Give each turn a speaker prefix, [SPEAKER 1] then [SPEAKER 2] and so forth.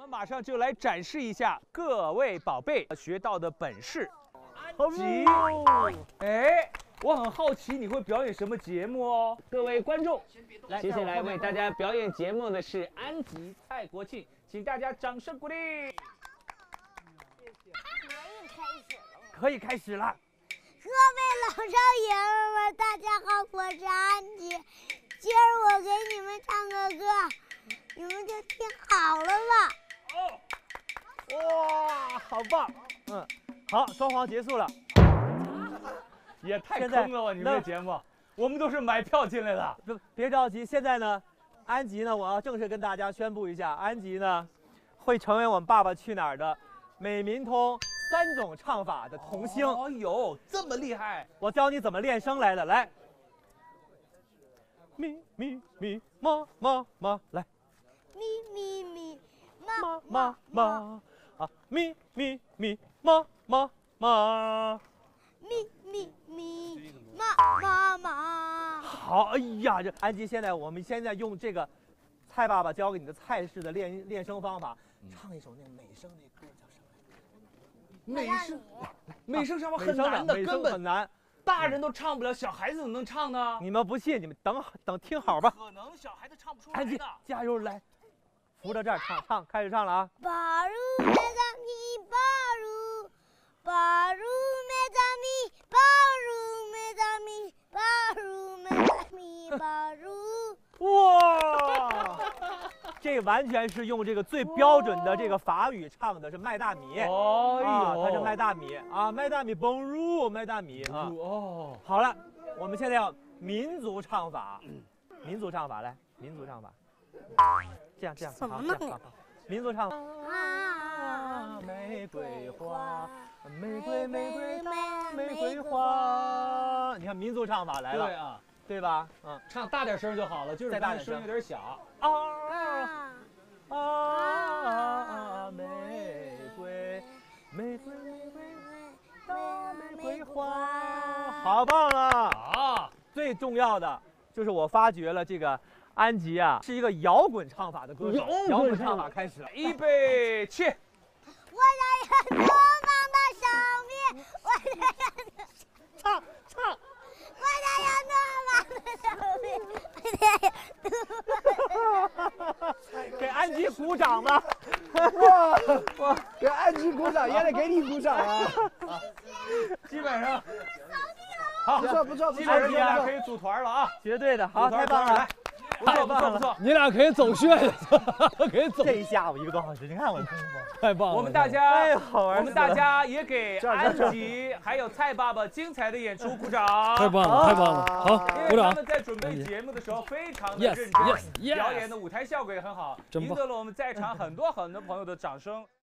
[SPEAKER 1] 们马上就来展示一下各位宝贝学到的本事。安吉，哎，我很好奇你会表演什么节目哦。各位观众，来，接下来为大家表演节目的是安吉蔡国庆，请大家掌声鼓励。可以开始了。
[SPEAKER 2] 各位老少爷们们，大家好，我是安吉。今儿我给你们唱个歌，你们就听好了吧。
[SPEAKER 3] 哦，哇，好棒！嗯，好，装潢结束了。
[SPEAKER 1] 也太坑了吧！你们
[SPEAKER 3] 那
[SPEAKER 1] 这节目，我们都是买票进来的。
[SPEAKER 3] 不，别着急，现在呢，安吉呢，我要正式跟大家宣布一下，安吉呢，会成为我们《爸爸去哪儿》的美民通三种唱法的童星。
[SPEAKER 1] 哦呦，这么厉害！
[SPEAKER 3] 我教你怎么练声来的，来，咪咪咪妈妈妈，来，妈
[SPEAKER 2] 妈
[SPEAKER 3] 啊，咪咪咪妈妈妈。
[SPEAKER 2] 咪咪咪，妈妈妈。
[SPEAKER 3] 好，哎呀，这安吉，现在我们现在用这个蔡爸爸教给你的蔡式的练练声方法，唱一首那美声那歌叫什么来着？
[SPEAKER 1] 美声，美声上面很难的，根本
[SPEAKER 3] 很难。
[SPEAKER 1] 大人都唱不了，小孩子怎么能唱呢？
[SPEAKER 3] 你们不信，你们等等听好吧。
[SPEAKER 1] 可能小孩子唱不出来
[SPEAKER 3] 安吉。，加油来，扶着这儿唱唱，开始唱了啊！
[SPEAKER 2] 巴鲁梅达米巴鲁，巴鲁梅达米，巴鲁米，巴鲁米，巴鲁。
[SPEAKER 3] 哇，这完全是用这个最标准的这个法语唱的，是麦大米。
[SPEAKER 1] 哦
[SPEAKER 3] 啊，
[SPEAKER 1] 呦，
[SPEAKER 3] 它是麦大米啊，麦大米 bonjour，麦大米啊。
[SPEAKER 1] 哦，
[SPEAKER 3] 好了，我们现在要民族唱法，民族唱法来，民族唱法，这样这样，
[SPEAKER 2] 怎么
[SPEAKER 3] 好，这样好好民族唱法。
[SPEAKER 2] 啊，
[SPEAKER 3] 玫瑰花，玫瑰玫瑰大玫瑰花。你看民族唱法来了，
[SPEAKER 1] 对啊，
[SPEAKER 3] 对吧？嗯
[SPEAKER 1] 唱大点声就好了，就是
[SPEAKER 3] 再大点声
[SPEAKER 1] 有点小。
[SPEAKER 3] 啊
[SPEAKER 2] 啊，
[SPEAKER 3] 啊，玫瑰，玫瑰玫瑰大玫瑰花，好棒啊！
[SPEAKER 1] 啊，
[SPEAKER 3] 最重要的就是我发掘了这个安吉啊，是一个摇滚唱法的歌手。
[SPEAKER 1] 摇滚唱
[SPEAKER 3] 唱法开始了，
[SPEAKER 1] 预备起。
[SPEAKER 2] 我在远东方的上面，我在远东，
[SPEAKER 3] 唱唱。
[SPEAKER 2] 我在远东方的上面，我在远
[SPEAKER 3] 给安吉鼓掌吧！
[SPEAKER 4] 哇哇，给安吉鼓掌也得给你鼓掌啊！
[SPEAKER 1] 基本上，好
[SPEAKER 4] 不，错不错不
[SPEAKER 1] 基本上你俩可。以组团了啊！
[SPEAKER 3] 绝对的，好，太棒了
[SPEAKER 1] 来！，不错不错不错。
[SPEAKER 5] 你俩可以走穴了，可以走，
[SPEAKER 3] 这一下午一个多小时，你看我功夫，
[SPEAKER 5] 太棒了！
[SPEAKER 1] 我们大
[SPEAKER 3] 哎
[SPEAKER 1] 家
[SPEAKER 3] 太，好玩
[SPEAKER 1] 我们大家也给安吉还有蔡爸爸精彩的演出鼓掌。
[SPEAKER 5] 太棒了，太棒了，好，
[SPEAKER 1] 因为他。们在准备节目的时候非常的认真
[SPEAKER 5] yes, yes
[SPEAKER 1] 表演的舞台效果也很好，赢得了我们在场很多很多朋友的掌声。